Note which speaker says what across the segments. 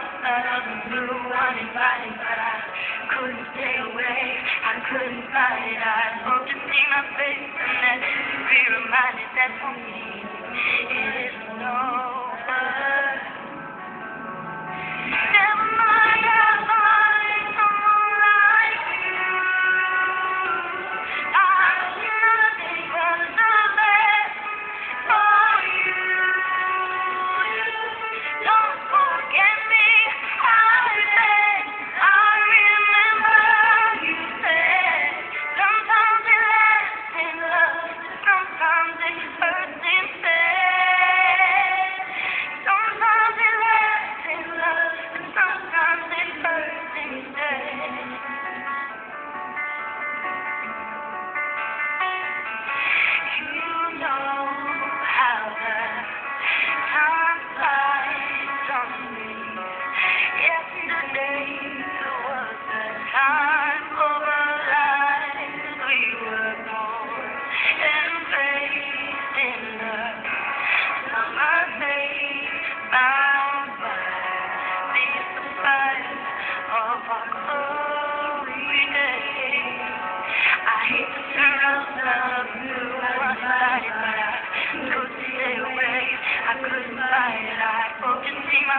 Speaker 1: I blue, but I couldn't stay away. I couldn't fight. I hope to see my face and then be reminded that for me.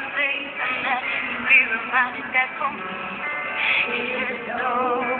Speaker 1: place and I can be reminded that for me it is so.